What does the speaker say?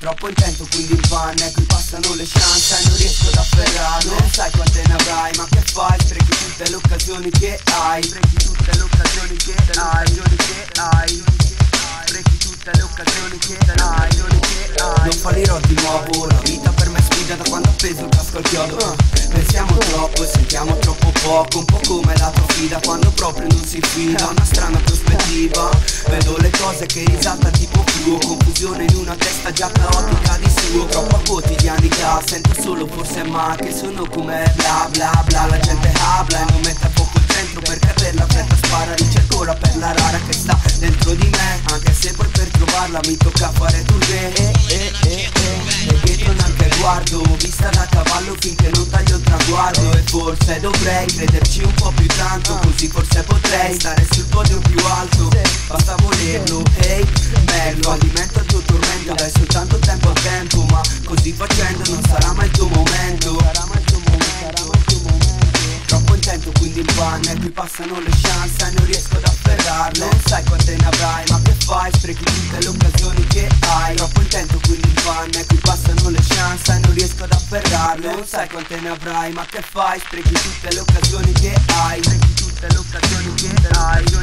Troppo intento quindi in panne Qui passano le chance e non riesco ad afferrarlo. Non sai quante ne avrai ma che fai? Sprechi tutte le occasioni che hai. Sprechi tutte le occasioni che hai. Che hai. Sprechi tutte le occasioni che hai. Non fallirò di nuovo La vita per me è sfida da quando appeso il casco al chiodo. Pensiamo troppo e sentiamo troppo poco Un po' come la tua fida quando proprio non si fida. Una strana prospettiva Vedo cose che risalta tipo fluo Confusione in una testa già caotica di suo. Troppa quotidianità Sento solo forse ma che sono come bla bla bla. La gente habla e non mette a poco il centro Perché per la fretta spara Ricerco la rara che sta dentro di me. Anche se poi per trovarla mi tocca fare tournée. Eh, eh, eh, eh. E dietro neanche guardo. Vista da cavallo finché non taglio il traguardo. E forse dovrei crederci un po' più tanto Così forse potrei stare sul podio più alto. Basta volerlo, hey, merlo Alimento il tuo tormento, dai soltanto tempo al tempo Ma così facendo non sarà mai il tuo momento. Troppo intento quindi in panne Qui passano le chance e non riesco ad afferrarle Non sai quante ne avrai ma che fai? Sprechi tutte le occasioni che hai. Troppo intento quindi in panne Qui passano le chance e non riesco ad afferrarle Non sai quante ne avrai ma che fai? Sprechi tutte le occasioni che hai. Sprechi tutte le occasioni che hai